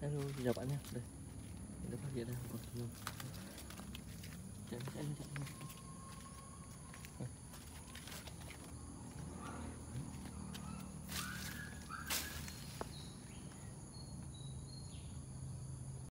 hello, xin chào bạn nhé. Đây mình đã phát hiện ra một con nhung chạy chạy chạy